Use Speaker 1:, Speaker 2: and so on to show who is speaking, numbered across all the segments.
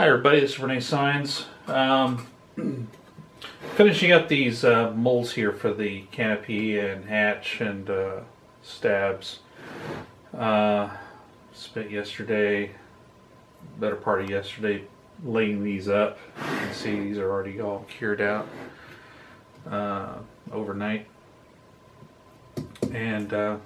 Speaker 1: Hi everybody, this is Rene Saenz. Um, finishing up these uh, molds here for the canopy and hatch and uh, stabs. Uh, spent yesterday, better part of yesterday, laying these up. You can see these are already all cured out uh, overnight. And uh,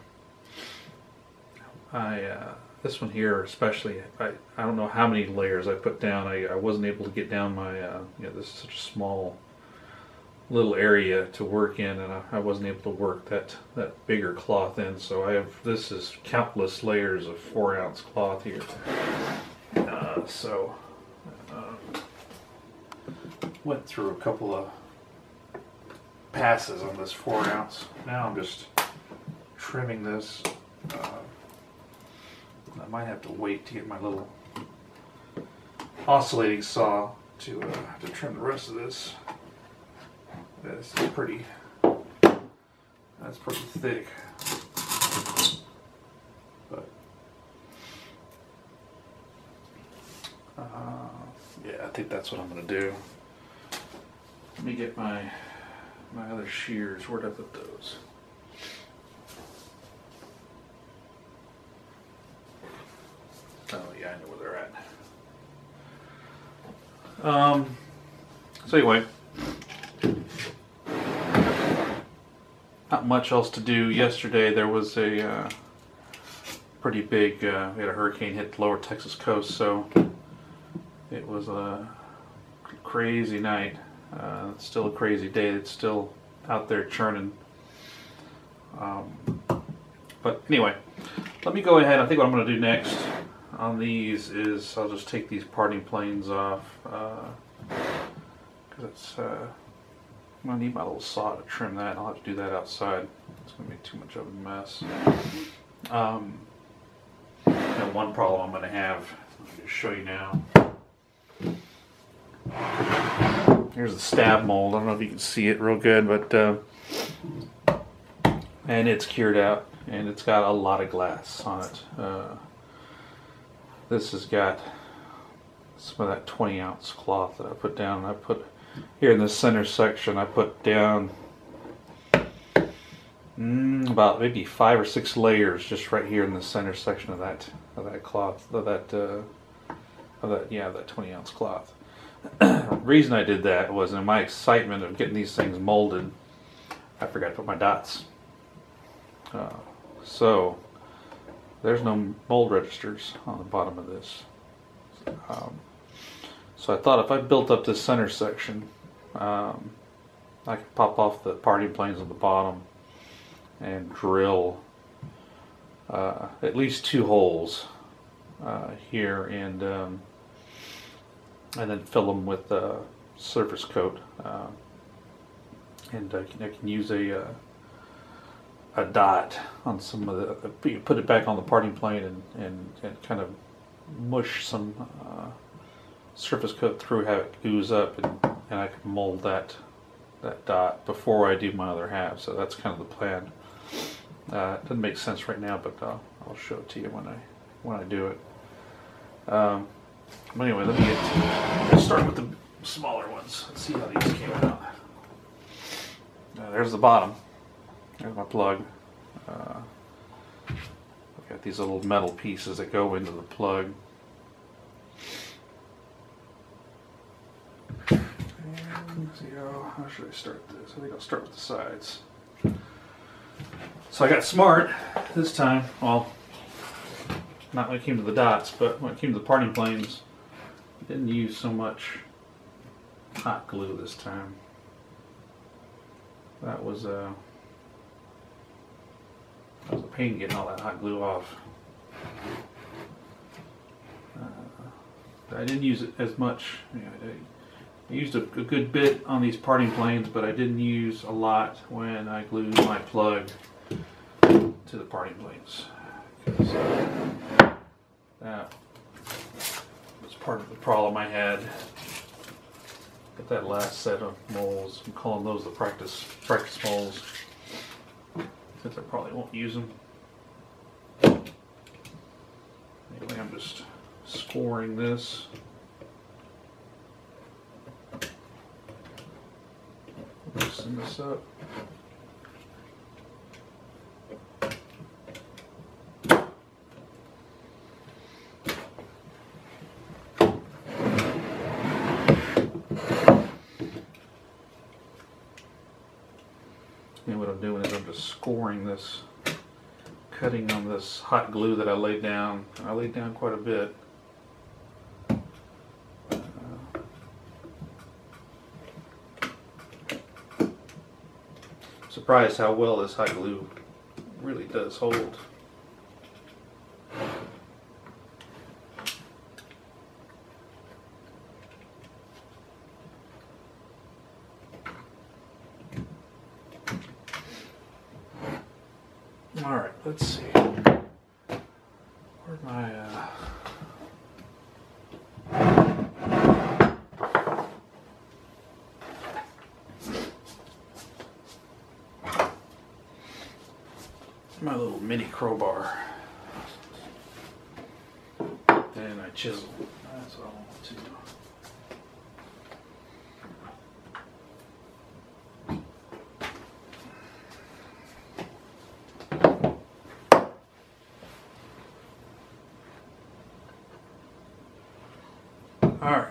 Speaker 1: I uh, this one here especially I, I don't know how many layers I put down. I, I wasn't able to get down my uh, you know this is such a small little area to work in and I, I wasn't able to work that that bigger cloth in. So I have this is countless layers of four ounce cloth here. Uh, so uh, went through a couple of passes on this four ounce. Now I'm just trimming this uh, might have to wait to get my little oscillating saw to uh, to trim the rest of this. This is pretty. That's pretty thick. But uh, yeah, I think that's what I'm gonna do. Let me get my my other shears. Where'd I put those? Oh yeah, I know where they're at. Um. So anyway, not much else to do. Yesterday there was a uh, pretty big. Uh, we had a hurricane hit the lower Texas coast, so it was a crazy night. Uh, it's still a crazy day. It's still out there churning. Um, but anyway, let me go ahead. I think what I'm going to do next on these is I'll just take these parting planes off because it's uh, I'm gonna need my little saw to trim that. I'll have to do that outside. It's gonna be too much of a mess. Um, and one problem I'm gonna have. Let me just show you now. Here's the stab mold. I don't know if you can see it real good, but uh, and it's cured out and it's got a lot of glass on it. This has got some of that 20 ounce cloth that I put down. I put here in the center section, I put down mm, about maybe five or six layers just right here in the center section of that of that cloth of that uh, of that yeah that 20 ounce cloth. reason I did that was in my excitement of getting these things molded, I forgot to put my dots. Uh, so there's no mold registers on the bottom of this. Um, so I thought if I built up this center section, um, I could pop off the parting planes on the bottom and drill uh, at least two holes uh, here and um, and then fill them with uh, surface coat. Uh, and I can, I can use a uh, a dot on some of the, you put it back on the parting plane and, and, and kind of mush some uh, surface coat through, have it ooze up, and, and I can mold that that dot before I do my other half. So that's kind of the plan. Uh, it doesn't make sense right now, but uh, I'll show it to you when I when I do it. Um, but anyway, let me get let's start with the smaller ones. Let's see how these came out. Uh, there's the bottom. My plug. Uh, I've got these little metal pieces that go into the plug. See how, how should I start this? I think I'll start with the sides. So I got smart this time. Well, not when it came to the dots, but when it came to the parting planes, I didn't use so much hot glue this time. That was uh, that was a pain getting all that hot glue off. Uh, I didn't use it as much. I, I used a, a, good bit on these parting planes, but I didn't use a lot when I glued my plug to the parting planes. That was part of the problem I had. Got that last set of molds. I'm calling those the practice practice molds I probably won't use them. Anyway, I'm just scoring this. Loosen this up. Scoring this, cutting on this hot glue that I laid down. I laid down quite a bit. Uh, surprised how well this hot glue really does hold. All right, let's see. Where'd my uh... my little mini crowbar? And I chisel. That's all I want to do. All right.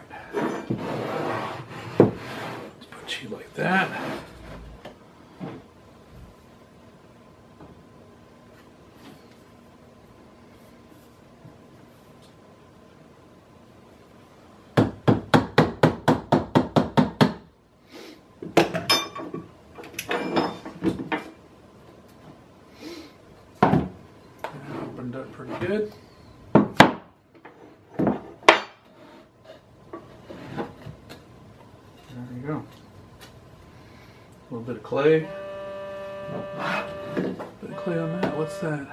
Speaker 1: Let's put you like that. Opened up pretty good. There you go. A little bit of clay. Clay on that. What's that?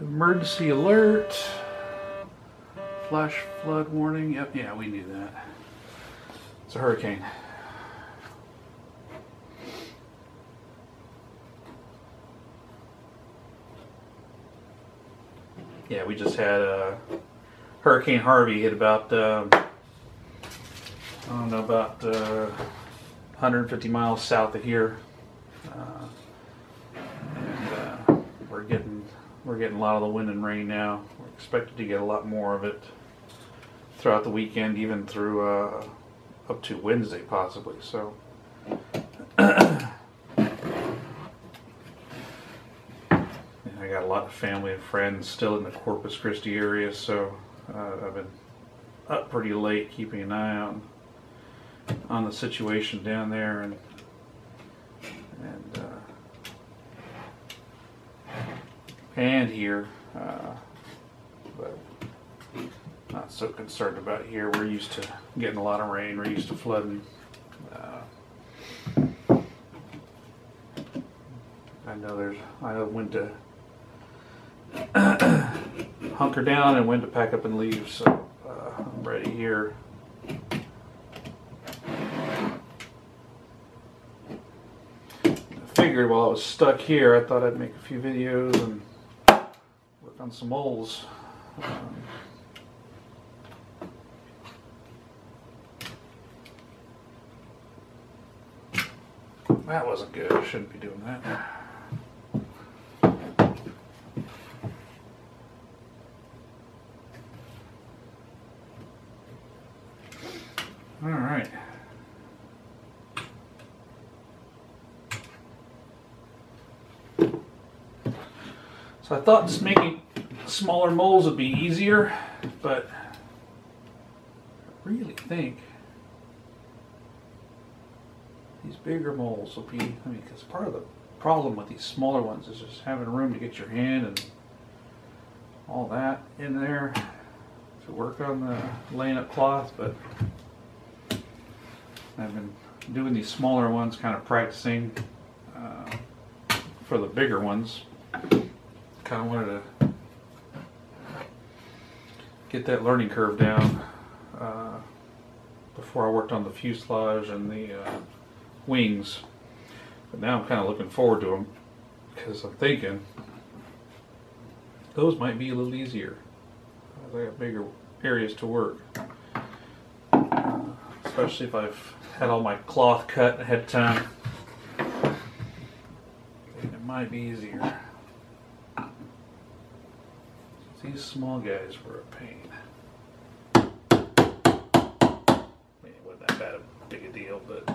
Speaker 1: Emergency alert. Flash flood warning. Yep, yeah, we knew that. It's a hurricane. Yeah, we just had uh, Hurricane Harvey hit about, um, I don't know, about uh, 150 miles south of here. Uh, and uh, we're getting we're getting a lot of the wind and rain now. We're expected to get a lot more of it throughout the weekend, even through uh, up to Wednesday possibly. So. I got a lot of family and friends still in the Corpus Christi area, so uh, I've been up pretty late keeping an eye on on the situation down there and and uh, and here, uh, but not so concerned about here. We're used to getting a lot of rain. We're used to flooding. Uh, I know there's I know when to hunker down and when to pack up and leave. So uh, I'm ready here. I figured while I was stuck here, I thought I'd make a few videos and work on some moles. Um, that wasn't good. I shouldn't be doing that. All right. So I thought just making smaller moles would be easier, but I really think these bigger moles will be, I mean, because part of the problem with these smaller ones is just having room to get your hand and all that in there to work on the laying up cloth, but I've been doing these smaller ones, kind of practicing uh, for the bigger ones. Kind of wanted to get that learning curve down uh, before I worked on the fuselage and the uh, wings. But now I'm kind of looking forward to them because I'm thinking those might be a little easier. I got bigger areas to work. Especially if I've had all my cloth cut ahead of time. It might be easier. These small guys were a pain. I mean, it wasn't that bad big a deal, but.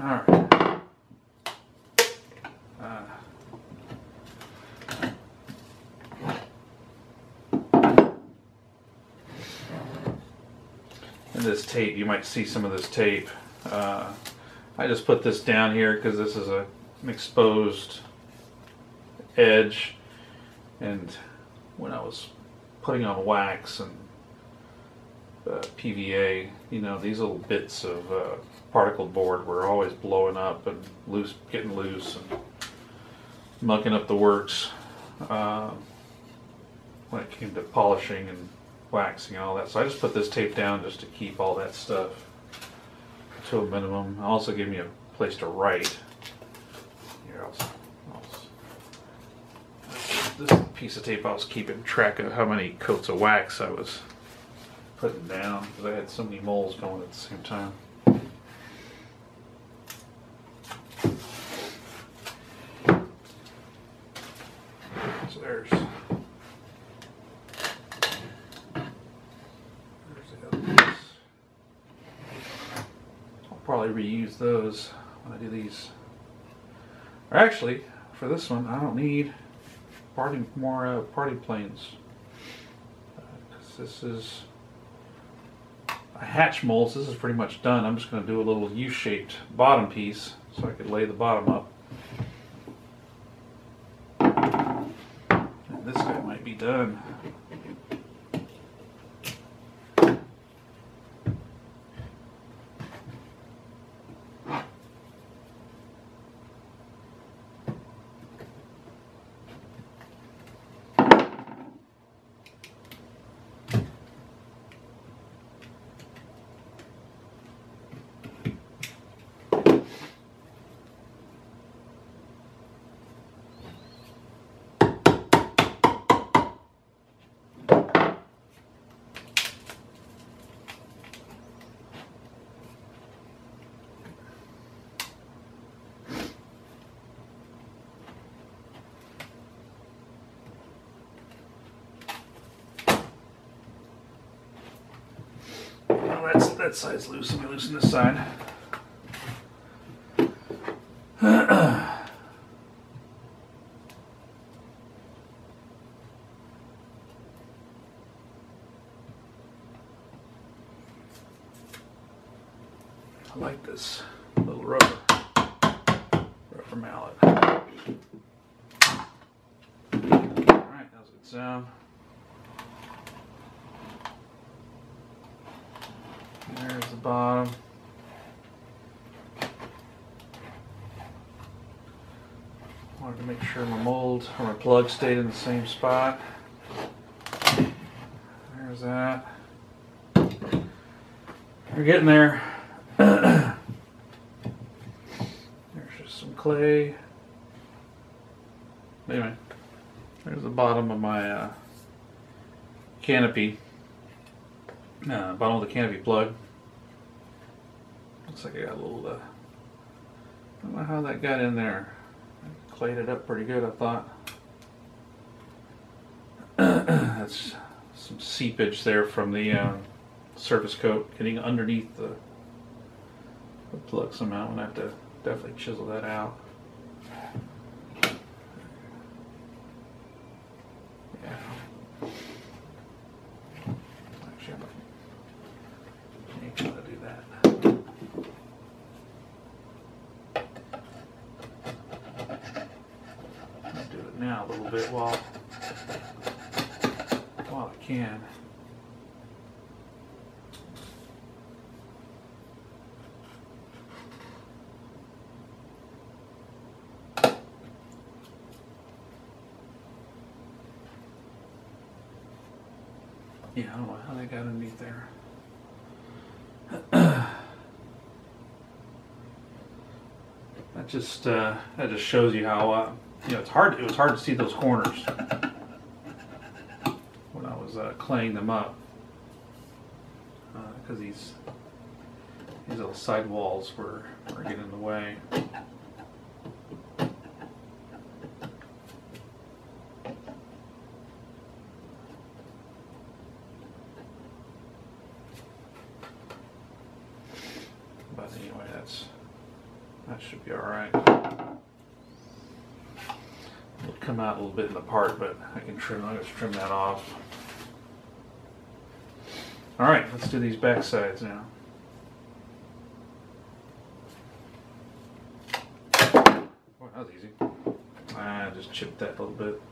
Speaker 1: Alright. Uh, and this tape, you might see some of this tape. Uh, I just put this down here because this is a, an exposed edge and when I was putting on wax and uh, PVA, you know, these little bits of uh, particle board were always blowing up and loose, getting loose and mucking up the works uh, when it came to polishing and waxing and all that. So I just put this tape down just to keep all that stuff to a minimum. Also gave me a place to write. Here, I'll, this piece of tape I was keeping track of how many coats of wax I was putting down because I had so many moles going at the same time. So there's, there's. I'll probably reuse those when I do these. Or actually, for this one, I don't need party more uh, parting planes. Uh, 'cause this is a hatch mold, so this is pretty much done. I'm just going to do a little U-shaped bottom piece so I could lay the bottom up. And this guy might be done. Well, that's that side's loose. Let me loosen this side. I like this little rubber rubber mallet. All right, how's it sound? There's the bottom. Wanted to make sure my mold or my plug stayed in the same spot. There's that. We're getting there. There's just some clay. Anyway, there's the bottom of my uh, canopy. Uh, bottom of the canopy plug. Looks like I got a little. Uh, I don't know how that got in there. I clayed it up pretty good, I thought. That's some seepage there from the uh, surface coat getting underneath the, the plug somehow. I'm gonna have to definitely chisel that out. Yeah. Actually, I'm ain't gonna do that. I'll do it now a little bit while while I can. Yeah, I don't know how they got underneath there. That just uh, that just shows you how uh, you know it's hard. It was hard to see those corners when I was uh, claying them up. because these these little side walls were, were getting in the way. But anyway, that's that should be all right. It'll come out a little bit in the part, but I can trim. I'll just trim that off. All right, let's do these back sides now. Boy, that was easy. I just chipped that a little bit.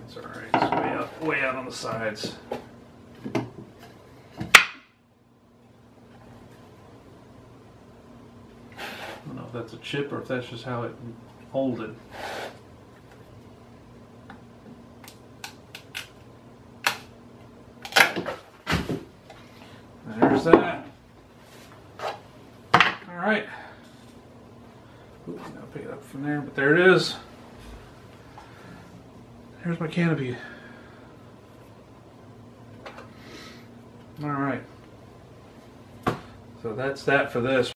Speaker 1: That's all right. It's way out, way out on the sides. I don't know if that's a chip or if that's just how it folded. There's that. All right. Oops, I'll pick it up from there, but there it is. Here's my canopy. All right. So that's that for this.